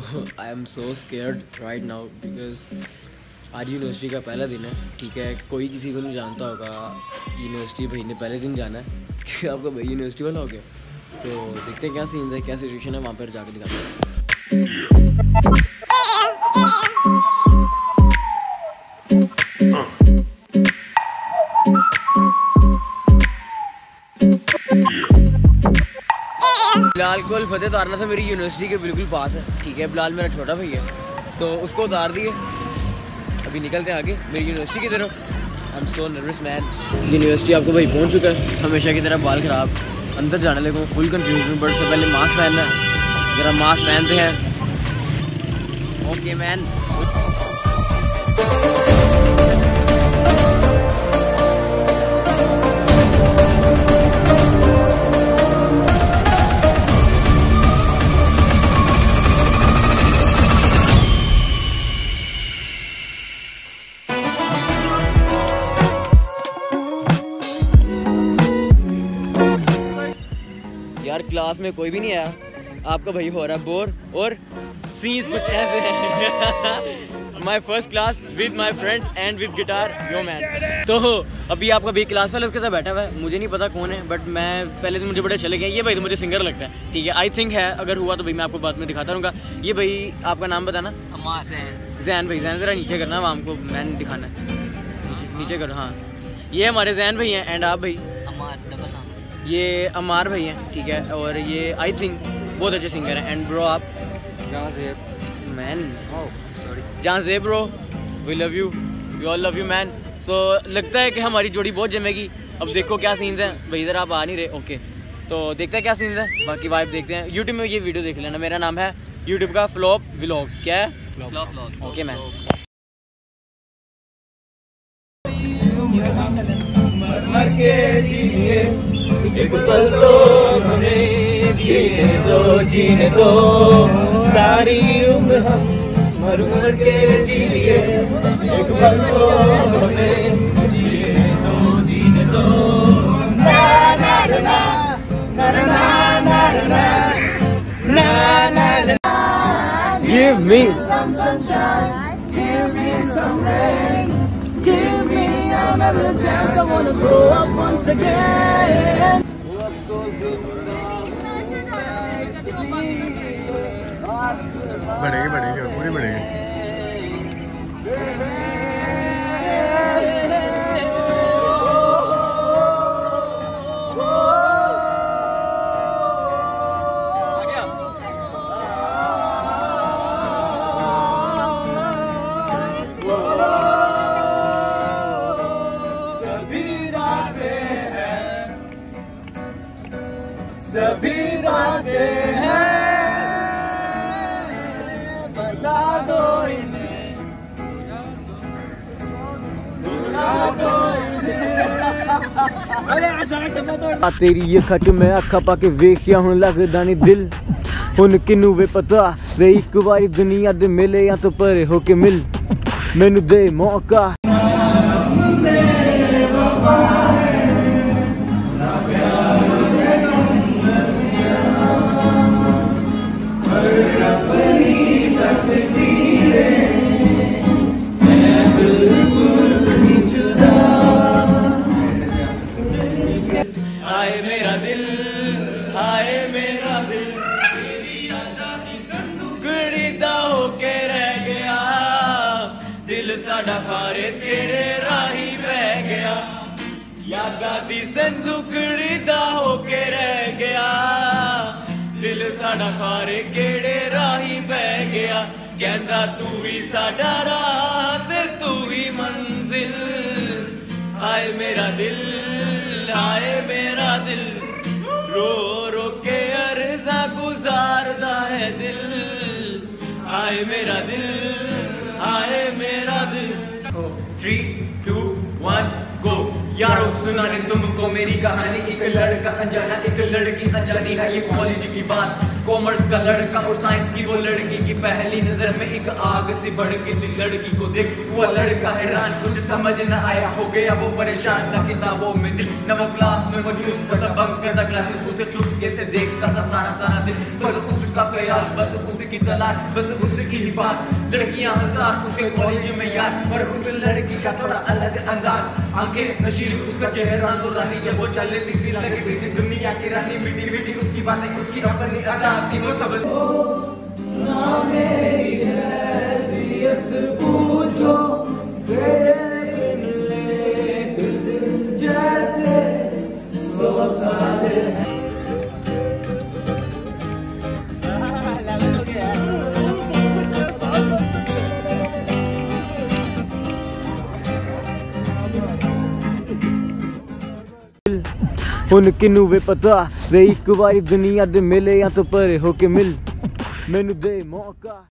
So scared right now because आज university का पहला दिन है, ठीक है? कोई किसी को नहीं जानता होगा यूनिवर्सिटी भाई ने पहले दिन जाना है क्योंकि आपका भाई यूनिवर्सिटी वाला हो गया तो देखते हैं क्या सीन्स है, क्या सिचुएशन है, वहाँ पर जाकर दिखाते हैं। बिलाल को फतेह उतारना था, मेरी यूनिवर्सिटी के बिल्कुल पास है। ठीक है, बिलाल मेरा छोटा भाई है। तो उसको उतार दिए। अभी निकलते हैं आगे, मेरी यूनिवर्सिटी की तरफ़। I am so nervous man university आपको भाई पहुँच चुका है। हमेशा की तरह बाल ख़राब। अंदर जाने लगे फुल कन्फ्यूज़न बट से पहले मास्क पहनना है। ज़रा मास्क पहनते हैं। ओके मैन यार क्लास में कोई भी नहीं आया। आपका भाई हो रहा है बोर और सीन्स कुछ ऐसे हैं। My first class with my friends and with guitar yo man तो अभी आपका भाई क्लास वाला उसके साथ बैठा हुआ है मुझे नहीं पता कौन है बट मैं पहले तो मुझे बड़े चले गए ये भाई तो मुझे सिंगर लगता है। ठीक है आई थिंक है अगर हुआ तो भाई मैं आपको बाद में दिखाता रहूँगा। ये भाई आपका नाम बताना? जैन। भाई जैन ज़रा नीचे करना वहाँ हमको मैन दिखाना है। नीचे, करो हाँ। ये हमारे जैन भाई हैं एंड आप भाई? ये अमार भाई हैं ठीक है और ये आई थिंक बहुत अच्छे सिंगर हैं। एंड ब्रो आप जहाँ से मैन सॉरी जहाँ से bro we love you we all love you man so लगता है कि हमारी जोड़ी बहुत जमेगी। अब देखो क्या सीन्स हैं। भाई इधर आप आ नहीं रहे। ओके तो देखते हैं क्या सीन्स हैं। बाकी वाइफ देखते हैं। यूट्यूब में ये वीडियो देख लेना। मेरा नाम है यूट्यूब का फ्लॉप व्लॉग्स क्या है? फ्लॉप फ्लॉप ओके मैन मर के एक पल तो हमें जीने दो जीने दो सारी उम्र हम मर मर के जीने एक पल तो हमें जीने दो जीने दो ना ना ना ना ना ना ना ना ना ना ना give me some sunshine, give me some rain, give me another chance. I wanna grow up once again. बढ़ेगी बढ़ेगी पूरी बढ़ेगी भुला दो तेरी ये च मैं अखा पाके वेखिया हूँ लगदा नहीं दिल। हुन किनू वे पता, रे एक बार दुनिया दे मिले या तो परे होके मिल। मेनू दे मौका। ਸਾਡਾ ਫਾਰੇ ਤੇਰੇ ਰਾਹੀ ਬਹਿ ਗਿਆ ਯਾਦਾਂ ਦੀ ਸੰਦੂਕੜੀ ਦਾ ਹੋ ਕੇ ਰਹਿ ਗਿਆ ਦਿਲ ਸਾਡਾ ਫਾਰੇ ਕਿਹੜੇ ਰਾਹੀ ਬਹਿ ਗਿਆ ਕਹਿੰਦਾ ਤੂੰ ਵੀ ਸਾਡਾ ਰਾਹ ਤੇ ਤੂੰ ਵੀ ਮੰਜ਼ਿਲ ਹਾਏ ਮੇਰਾ ਦਿਲ ਹਾਏ ਮੇਰਾ ਦਿਲ ਰੋ ਰੋ ਕੇ ਅਰਜ਼ਾ ਗੁਜ਼ਾਰਦਾ ਹੈ ਦਿਲ ਹਾਏ ਮੇਰਾ ਦਿਲ यारो सुनाने तुमको मेरी कहानी, एक लड़का अनजाना, एक लड़की अनजानी है, ये कॉलेज की बात। कॉमर्स का लड़का और साइंस की वो लड़की की पहली नज़र में एक आग से बढ़ के थी। लड़की को देख वो लड़का हैरान, कुछ समझ न आया, हो गया वो परेशान। न किताबों में दिल, न वो क्लास में मौजूद मतलब बंक करता क्लासेस उसे चुपके से देखता था सारा सारा दिन। बस उसका ख्याल, बस उसी उसकी तलाश, बस उसकी ही बात। लड़कियाँ हज़ार उसके कॉलेज में यार पर उस लड़की का थोड़ा अलग अंदाज। आँखें नशीली, उसका चेहरा तो रानी जब वो चले दिखती लगती थी दुनिया की रानी मीठी मीठी उसकी बातें, उसकी अपनी अदा थी वो सब। ਹੁਣ ਕਿਨੂੰ ਵੇ ਪਤਾ? ਵੇ ਇੱਕ ਵਾਰੀ ਦੁਨੀਆ ਦੇ ਮਿਲੇ ਜਾਂ ਤੋਂ ਪਰੇ ਹੋ ਕੇ ਮਿਲ। ਮੈਨੂੰ ਦੇ ਮੌਕਾ।